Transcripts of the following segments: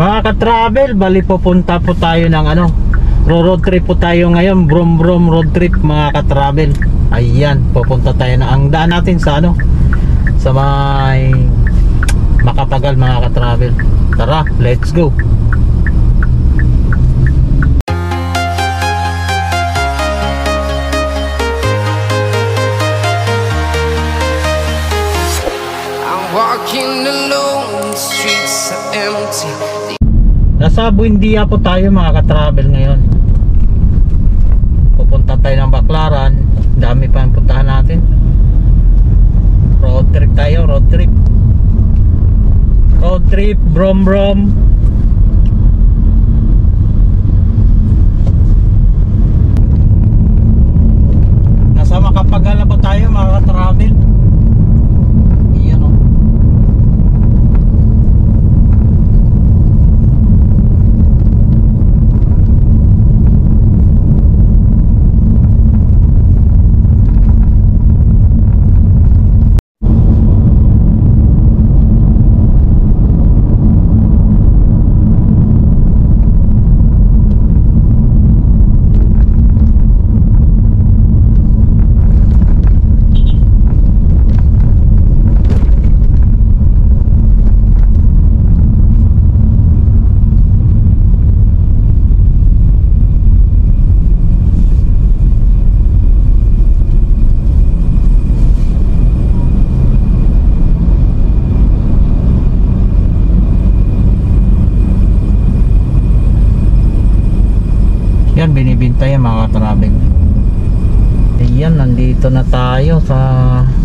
Mga ka-travel, bali pupunta po tayo ng ano, road trip po tayo ngayon, brom brom road trip mga ka-travel. Ayan, pupunta tayo na ang daan natin sa ano, sa may makapagal mga ka-travel. Tara, let's go. Nasa Buendia po tayo mga ka-travel ngayon. Pupunta tayo ng Baclaran. Dami pa ang puntahan natin. Road trip tayo, road trip. Road trip, brom brom. Nasa Makapagal na po tayo mga ka-travel. Iyan o. Yan mga travel. Ayan, nandito na tayo sa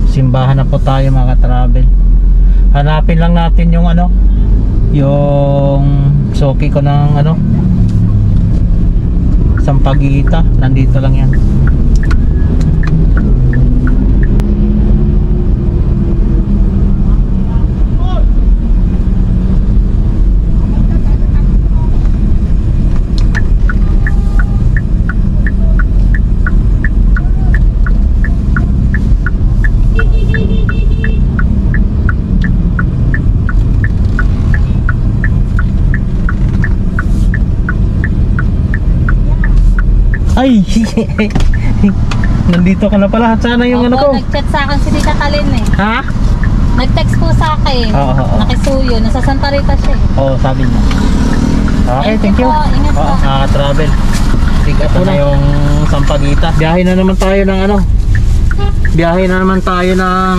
simbahan na po tayo mga travel. Hanapin lang natin yung ano, yung soki ko ng ano, Sampagita. Nandito lang yan. Ay! Nandito ka na pala. Sana yung ano ko. Opo, nag-chat sa akin si Tita Kalin eh. Ha? Nag-text po sa akin. Oo, oo, oo. Nakisuyo. Nasa Santa Rita siya eh. Oo, sabi niya. Okay, Thank thank you you. po. Ingat po. Oo, nakaka-travel. Ito na yung Sampagita. Biyahe na naman tayo ng ano. Biyahe na naman tayo ng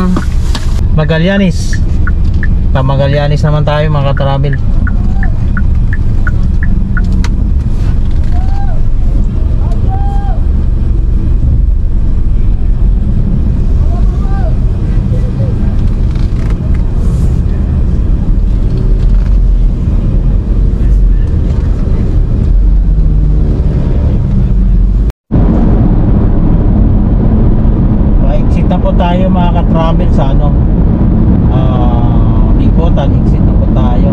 Magallanes. Pa Magallanes naman tayo mga ka-travel. Pa-exit na po tayo mga ka-travel sa ano. Ah, Bikotan, exit na po tayo.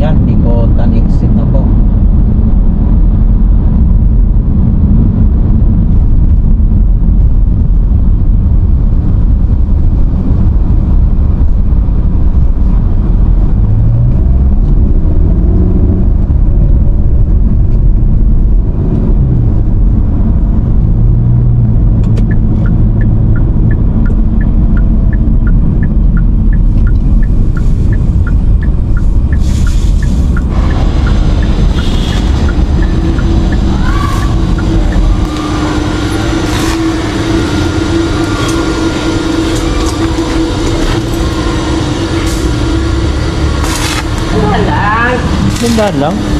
Yan, Bikotan exit na po. Sandaan lang.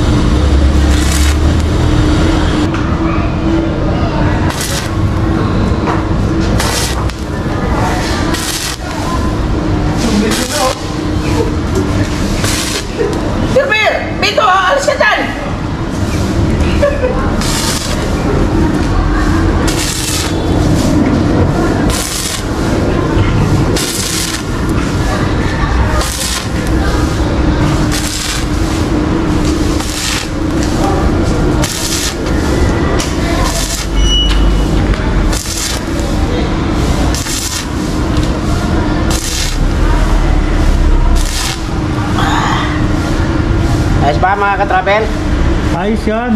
Mga ka-travel? Ayos yan.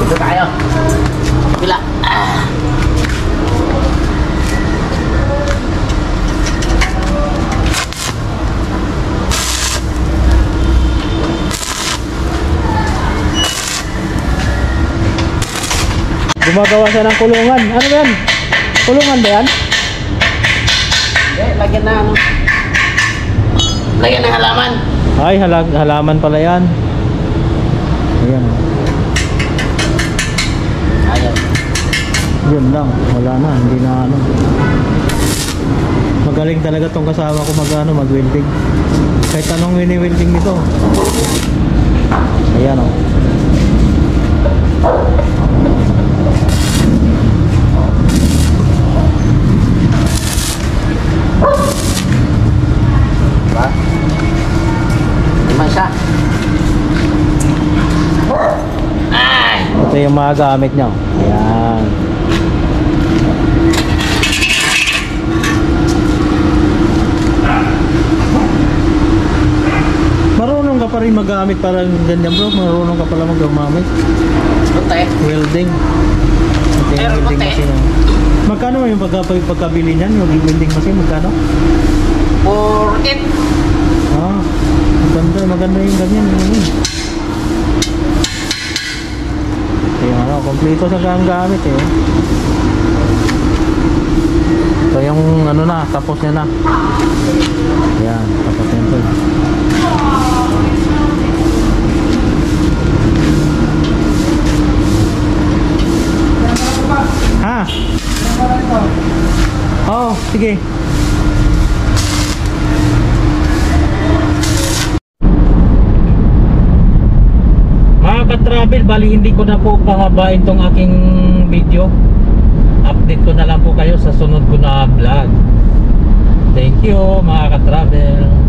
Dito tayo. Bila. Ah. Gumagawa siya ng kulungan. Ano yan? Kulungan ba yan? Lagyan na ano. Lagyan ng halaman. Ay, halag, halaman pala yan. Ayan. Ayos. Yun lang. Wala na. Hindi na ano. Magaling talaga tong kasama ko mag ano, mag-welding. Kahit anong wini-welding nito. Ayan oh. Diba? Naman siya. Ay! Ito yung mga gamit niya. oh. Ayan. Marunong ka pa rin magamit parang ganyan bro. Marunong ka pala magamit. Eh. Welding. Ito yung welding machine. Magkano yung pagka, pagkabili niyan? Yung welding machine, magkano? For it. Ah, maganda, maganda yung ganyan. Ano. Ito yung ano, kompleto sa gamit eh. Ito yung ano na, tapos niya na. Yan, tapos niya ito. Ha? Oh, sige. Mga ka-travel, bali hindi ko na po pahabain tong aking video. Update ko na lang po kayo sa sunod ko na vlog. Thank you mga ka-travel.